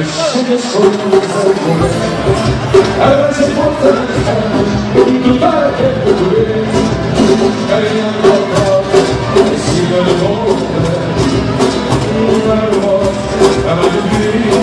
acho que sou você A mais importante O que tu vai percorrer a minha alma, de volta Uma volta A mais bonita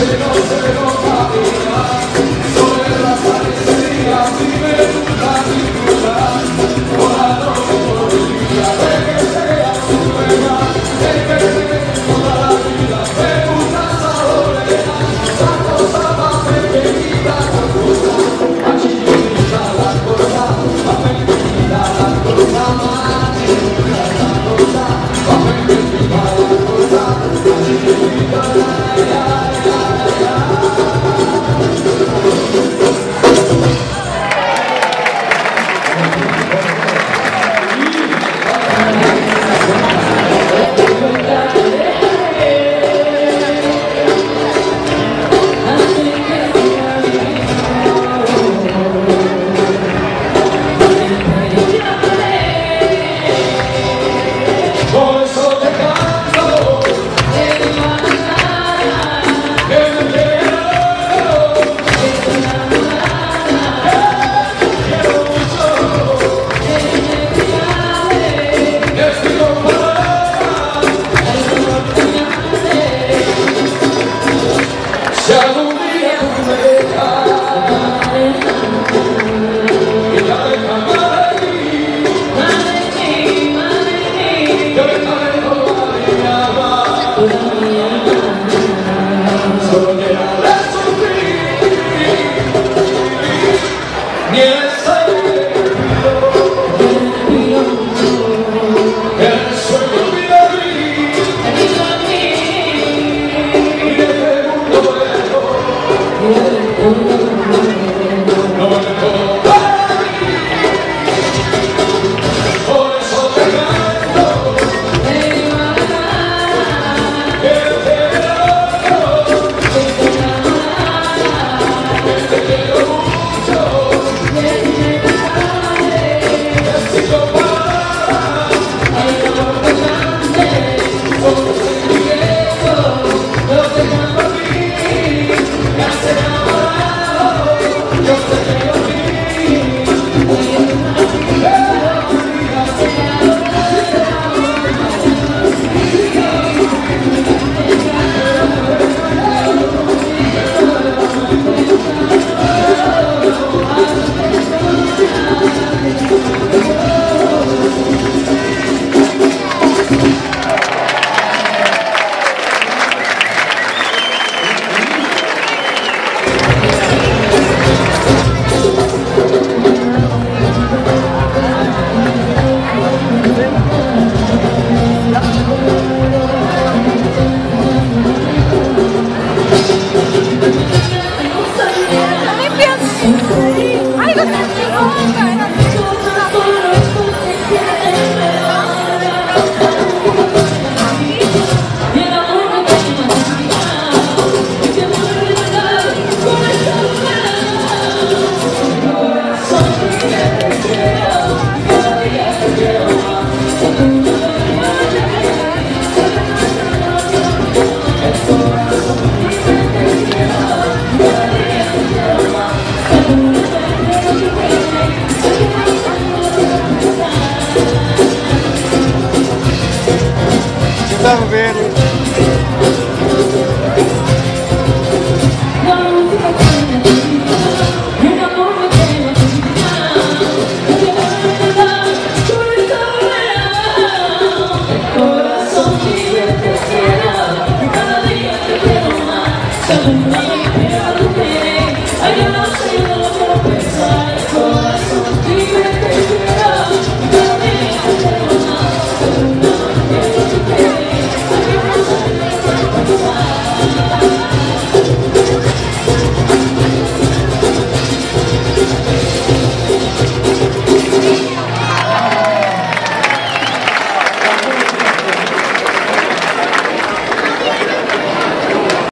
Gracias.